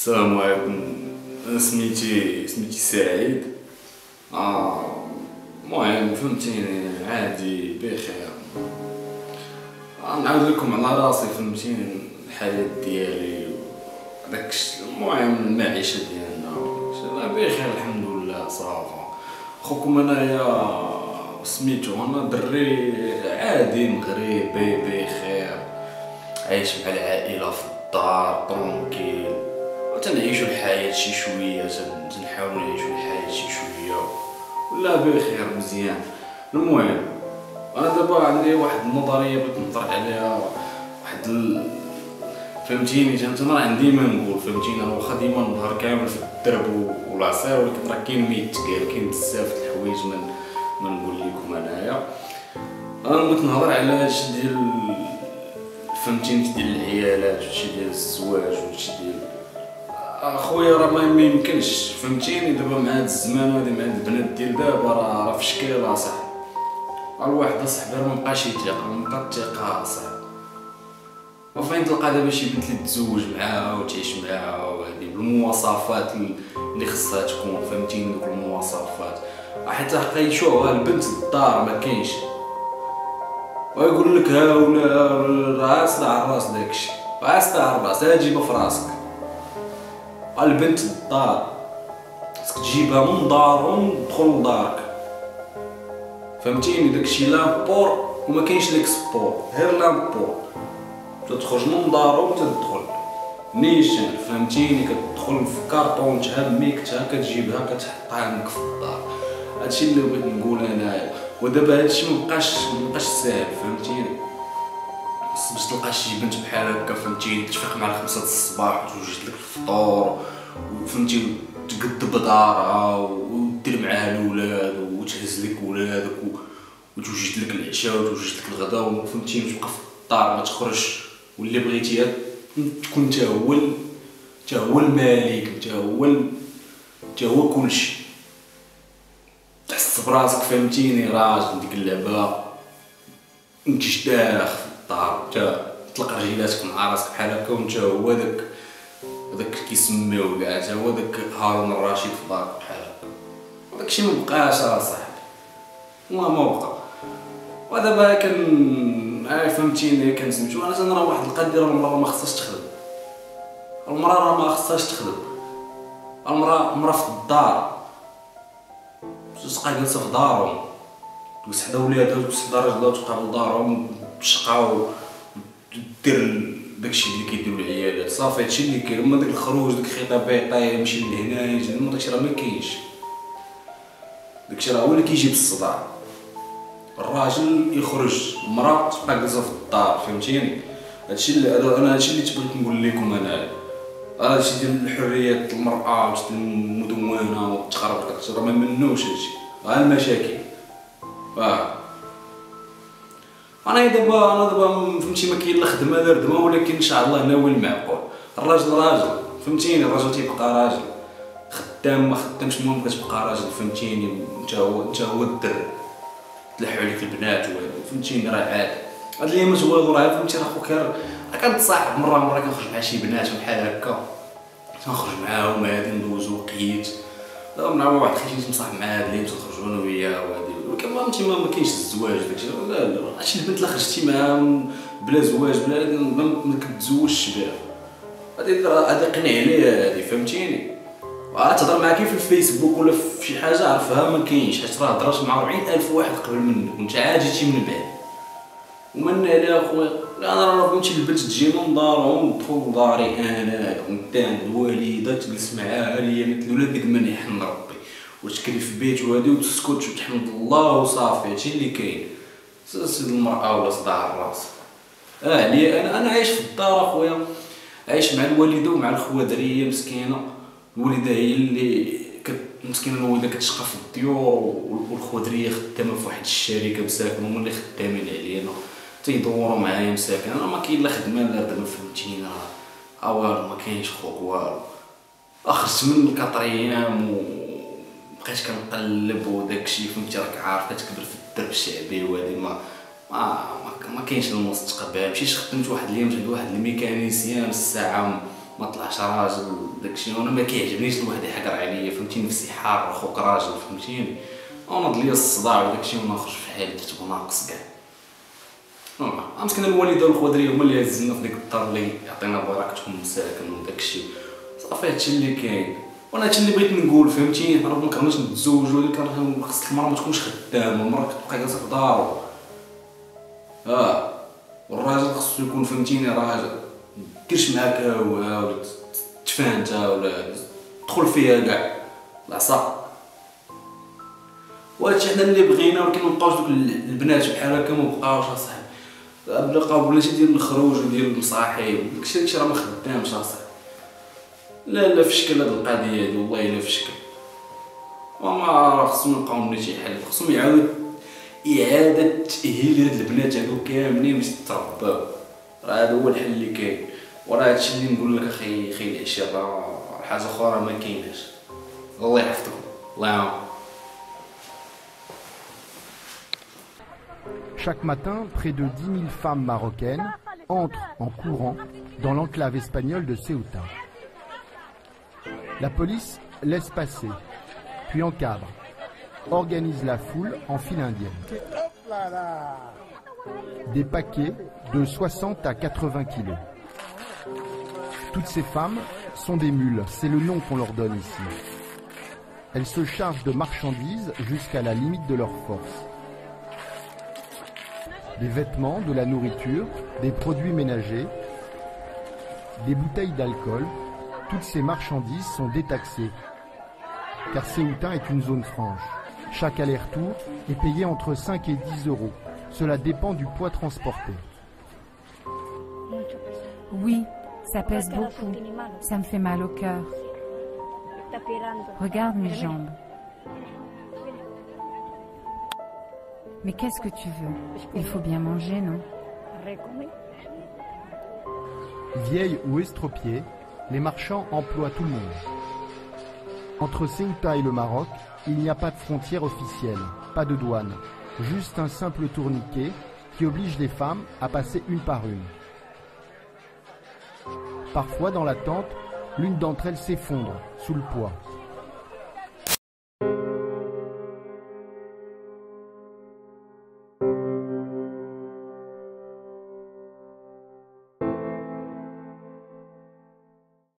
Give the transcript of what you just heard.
السلام عليكم. سميتي سميتي سعيد. آه المهم فهمتيني عادي بخير. آه نعاود لكم على راسي فهمتيني الحياة ديالي داك المهم المعيشة ديالنا. لا بخير الحمد لله صافا. خوكم أنايا سميتو أنا دري عادي مغربي بخير. عايش مع العائلة في الدار طرونكيل تنعيشو الحياة شي شوية تن- تنحاولو نعيشو الحياة شي شوية. ولا بخير مزيان. المهم أنا دابا عندي واحد النظرية بغيت نطرح عليها. واحد ال... فهمتيني؟ تنت أنا عندي ما نقول فهمتيني؟ أنا واخا ديما النهار كامل في الدرب والعصير ولكن راه كاين ميت تقال كاين بزاف الحوايج ما نقول لكم أنايا. أنا بغيت نهضر على هادشي ديال فهمتيني؟ ديال العيالات وشي ديال الزواج وشي ديال اخويا راه ما يمكنش. فهمتيني؟ دابا مع هاد الزمان هادي مع هاد البنات ديال دابا راه راه في شكل راه الواحد اصاحبي راه مبقاش يتيق ما بقى الثقه اصاحبي وفين تلقى دابا شي بنت اللي تزوج معاها وتعيش معاها وهادي بالمواصفات اللي خصها تكون فهمتيني؟ دوك المواصفات. حتى قيشوها البنت للدار ما كاينش. ويقول لك ها ولا راس على الراس داكشي. راس على الراس ها جيبها في راسك. البنت للدار. خصك تجيبها من دارهم تدخل لدارك. فهمتيني؟ داكشي لامبور وما كاينش ليك سبور غير لامبور تخرج من دارهم تدخل. نيشان فهمتيني؟ كتدخل في كارطون تهميك تا كتجيبها كتحطها عندك في الدار. هادشي اللي بغيت نقول أنايا. ودابا هادشي مبقاش مبقاش ساهل فهمتيني؟ باش تلقى شي بنت بحال هكا فهمتي؟ تفيق مع الخمسة د الصباح وتوجد لك الفطور وفهمتي؟ تقد بدارها ودير معاها الولاد وتهز لك ولادك وتوجد لك العشاء وتوجد لك الغداء وفهمتي؟ تبقى في الدار ما تخرجش. واللي بغيتيها تكون تا هو تا هو الملك تا هو تا هو كلشي. تحس براسك فهمتيني؟ راجل ديك اللعبة. انت في الدار انت تطلق رجيلاتك مع راسك بحال هكا وانت هو داك داك كيسميوه كاع تا هو داك هارون الرشيد في دارك بحال هكا. وداكشي مبقاش اصاحبي والله ما بقى ودابا كان عارف فهمتيني كان سميتو. أنا تنرى واحد القضية راه المرأة ما خصهاش تخدم. المرأة راه ما خصهاش تخدم. المرأة مراه في الدار. تبقى جالسه في دارهم. تجلس حدا ولادها وتجلس حدا راجلها وتبقى في دارهم. تشقى ودير داكشي اللي كيديرو العيالات صافي هادشي اللي كاين. أما داك الخروج داك الخطابات يمشي لهنا يجي لهنا داكشي راه ما كاينش. داكشي راه هو اللي كيجيب الصداع. الراجل يخرج المراه تبقى جالسه في الدار فهمتيني؟ هادشي اللي أنا هادشي اللي تبغيت نقول لكم انايا راه هادشي ديال الحريات المرأة وشتي المدونة والتخرب داكشي راه ما منوش هادشي. ها المشاكل. آه. أنا دابا أنا دابا فهمتي ما كاين لا خدمة لا ردمه ولكن إن شاء الله ناوي المعقول. الراجل راجل فهمتيني؟ الراجل تيبقى راجل. خدام ما خدامش المهم كتبقى راجل فهمتيني؟ إنت هو إنت هو الدر. تلحوا عليك البنات فهمتيني؟ راه عادي هاد الايامات هو راه فهمتي؟ راه خوك راه كنتصاحب مرة مرة كنخرج مع شي بنات بحال هكا. تنخرج معاهم هادي ندوزو وقيت من عمر واحد خيتي مصاحب مع هاد اللي تنخرجوا أنا وياه وهادي. ولكن ما فهمتي ما كاينش الزواج داكشي. لا لا هادشي البنت اللي خرجتي معاها بلا زواج بلا ما كتزوجش بها. هادي هادي قنع عليها هادي فهمتيني؟ راه تهضر معاه كيف في الفيسبوك ولا في شي حاجة عرفها ما كاينش. حيت راه هضرات مع 40000 واحد قبل منك وانت عاد جيتي من بعد. ومن عليها خويا أنا راه فهمتي البنت تجي من دارهم تدخل لداري أنا قدام الوالده تجلس معاها ليا مثل الولاد قد ما يحن ربي. وتكري في بيت وهادي وتسكت وتحمد الله وصافي هادشي اللي كاين. سيد المرأة ولا صداع الراس. آه عليا أنا أنا عايش في الدار أخويا. عايش مع الوالدة ومع الخوادريه مسكينة. الوالدة هي اللي مسكينة الوالدة كتشقى في الديور والخوادريه خدامة في واحد الشركة مساكن هما اللي خدامين علينا. تيدوروا معايا مساكن. أنا ما كاين لا خدمة لا خدمة فهمتيني راه آه والو ما كاينش خوك والو. اخرجت من كطر أيام و بقيت كنقلب وداكشي فهمتي؟ راك عارف كتكبر في الدرب الشعبي وهادي ما ما ما, كاينش المستقبل. مشيت خدمت واحد اليوم عند واحد الميكانيسيان الساعة ما طلعش راجل داكشي وأنا ما كيعجبنيش الواحد يحقر عليا فهمتيني نفسي حار خوك راجل فهمتيني؟ ونض ليا الصداع وداكشي ونخرج في حالي درت ناقص كاع. مسكين الوالده والخوادري هما اللي هزلنا في ديك الدار اللي يعطينا بركتهم مساكن وداكشي صافي هادشي اللي كاين. وأنا هادشي اللي بغيت نقول فهمتيني حنا ما كرهناش نتزوجوا اللي كان خص المرأة ما تكونش خدامة المرأة كتبقى جالسه في دارو آه. والراجل خصو يكون فهمتيني راجل ديرش معاك هوا ولا تفانتا ولا تدخل فيها كاع. العصا وهادشي حنا اللي بغينا ولكن مبقاوش دوك البنات بحال هكا مبقاوش أصاحبي. بقاو بلاتي ديال الخروج وديال المصاحب داكشي داكشي راه ما خدامش اصاحبي لا لا في شكل هاد القضية هادي والله إلا في شكل. وما راه خصهم يلقاو شي حل. خصهم يعاود إعادة تأهيل هاد البنات هادو كاملين باش يترباو راه هذا هو الحل اللي كاين. وراه هادشي اللي نقول لك أخي أخي العشير راه حاجة أخرى ما كايناش. الله يحفظكم. الله يعاون Chaque matin, près de 10 000 femmes marocaines entrent en courant dans l'enclave espagnole de Ceuta. La police laisse passer, puis encadre, organise la foule en file indienne. Des paquets de 60 à 80 kilos. Toutes ces femmes sont des mules, c'est le nom qu'on leur donne ici. Elles se chargent de marchandises jusqu'à la limite de leur force. Des vêtements, de la nourriture, des produits ménagers, des bouteilles d'alcool, toutes ces marchandises sont détaxées. Car Ceuta est une zone franche. Chaque aller-retour est payé entre 5 et 10 euros. Cela dépend du poids transporté. Oui, ça pèse beaucoup. Ça me fait mal au cœur. Regarde mes jambes. Mais qu'est-ce que tu veux? Il faut bien manger, non? Vieilles ou estropiées, les marchands emploient tout le monde. Entre Ceuta et le Maroc, il n'y a pas de frontière officielle, pas de douane, juste un simple tourniquet qui oblige les femmes à passer une par une. Parfois, dans l'attente, l'une d'entre elles s'effondre sous le poids.